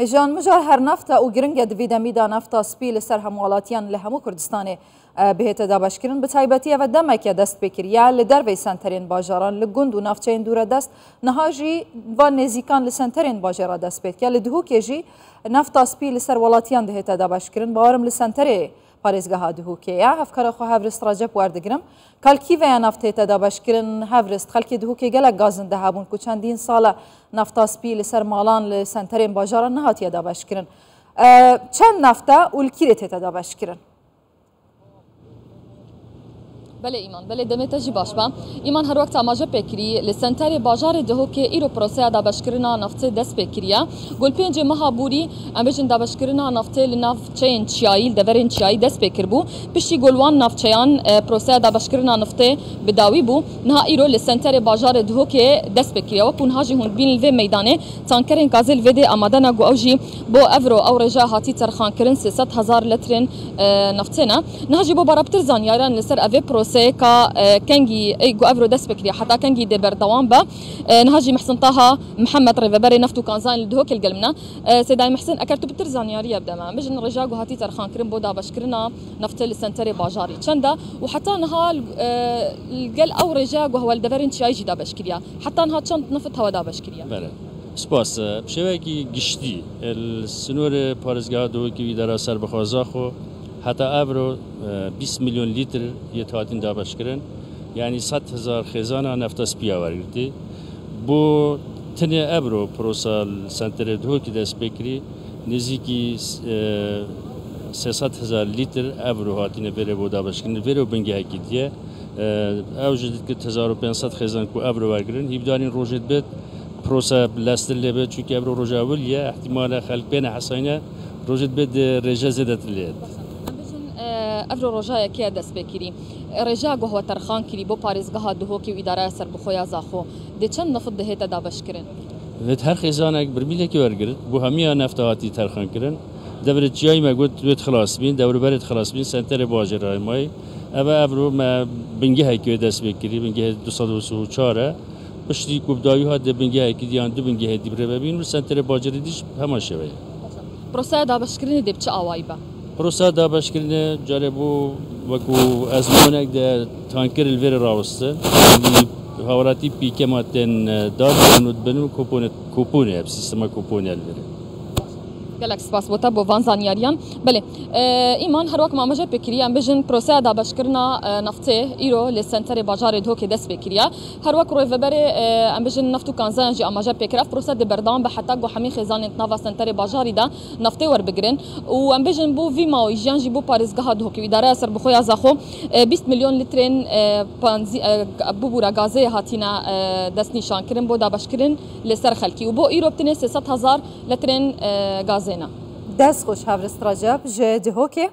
هجان مجار هر نفتا و گرنگه دویده میدا نفتا سپی لسر هموالاتیان لهمو کردستانه بهت دا بشکرن به تایبتی و دمکه دست بکریا لدروی سنترین باجاران لگند و نافچین دوره دست نهاجی و نزیکان لسنترین باجارا دست بکریا لدهوکه جی نفتا سپی لسر والاتیان دهت دا بشکرن بارم لسنتره پارێزگەها دهوکەیە هەفکارە خۆ هەورست ڕاجەب واردەگرم کالکیڤیان نفتێتەدا بەشکردن هەورست خەلکی دهوکێ گەلە گازندە هەبوون کو چەندین ساڵە نفتاسپی لەسەر ماڵان لە سنتەرێن باژارە نهاتیەدا بەشکردن. چەند نفتە ئولکیرێ تێتەدا بەشکردن. بله ایمان. بله دمت جی باش با. ایمان هر وقت آماجه پکری لسنتر بازار دهو که ایرو پروسه دا بشکرنا نفت دست پکریا گل پنج مها بوری. بجن دا بشکرنا نفت لناف چین چیایل دورین چیای دست پکر بو. پشتی گلوان نفت چیان پروسه دا بشکرنا نفت بداوی بو. نه ایرو لسنتر بازار دهو که دست پکریا و کن هاجی هون بین الوی میدانه. تانکرین کازل ویده آمدنا گو اوجی بو افرو أو رجا هاتی ترخان کرن 300 هزار لترن نفتنا نهاجی بو برابتر زانیاران لسر اوی پروسه سيكا كنجي اي جو أفرو دس بكري حتى كنجي دي بردوان با نهاجي محسن طه محمد ريفبري نفتو كان زان لدهوك القلمنا سيداي محسن أكرتو بترزان ياري ابدا ما مجن رجاقو هاتي ترخان كريم بودا بشكرنا. نفت السنتري باجاري چندا وحتى نها القل أو رجاقو هو الدبرين شاي جدا بشكريا. حتى نها چند نفت هوا دا بشكريا. بله. سپاس. بشوکی گشتی. السنور پارزگاه دو کی در سر بخوازا خو. حتی ابرو 20 میلیون لیتر یه تاتین دابش کردن یعنی 100 هزار خزانه نفت از پیا ورگردی بو تنه ابرو پروسال سنتر دو کی دست بکری نزدیکی 300 هزار لیتر ابرو هاتینه بره بو دابش کردن بره بنگه هکی دیه. او جدید که 1500 خزان کو ابرو ورگردن هیبدارین روجت بید پروسا لستر لبه چونکه ابرو روجا اولیه احتمال خلق بین حسینه روجت بید رجا زدت لید ئەفرۆ ڕۆژایە کیا دەست پێکیری ڕێژا گوهوە تەرخان کیری بۆ پارێزگەها دهۆکی و ئیدارای سربخۆیا زاخۆ دەچەند نفت دەهێتە دابشکردن لێت هەر خێزانێک برمیلێکی وەرگرت بۆ هەمیان نفتەهاتی تەرخانکردن دەبرێت جیای مەگوت دوێت خلاصبین دەوروبەرێت خلاصبین سنتەرێ باژێڕایمایی ئەوە ئەفرۆ بنگی هەیکوێ دەست پێکردی بنگێ 1940 پشتی کوبداوی ها دەبنگایەکی دییان دو بنگێ هەدی برێبین و سنتەرێ باجێری دیش هەمە شێوەیە. پرۆسای دابشکردنی دەبچە ئاوای بە. پروسا دا باشکردن جاره بو وکو ازمونک ده تانکر الویر راوسته هاوراتی پیکه ماتن دار بنود بنو کوپونه کوپونه سیستم کوپونه جالك سباس وتاب وفان زانياريان بلي ايمان هروك ما مجر بكريا بجن بروسا دا بشكرنا نفتي ايرو لسنتر بجار دوك دس بكريا هروك روي فبري ام بجن نفتو كانزان جي اماجا بكرا بروسا دي بردان بحتا جو حمي خزان نتنافا سنتر بجار دا نفتي ور بجرين وام بجن بو في ماو جيان جي بو باريس غا دوك ادارة سر بخويا زاخو 20 مليون لترين بانزي بو بورا غازي هاتينا دس نيشان كرن بو دا بشكرن لسر خلكي وبو ايرو بتنسي 600 هزار لترين gaz زينة داس خوش هاورستراجب جه دهوكي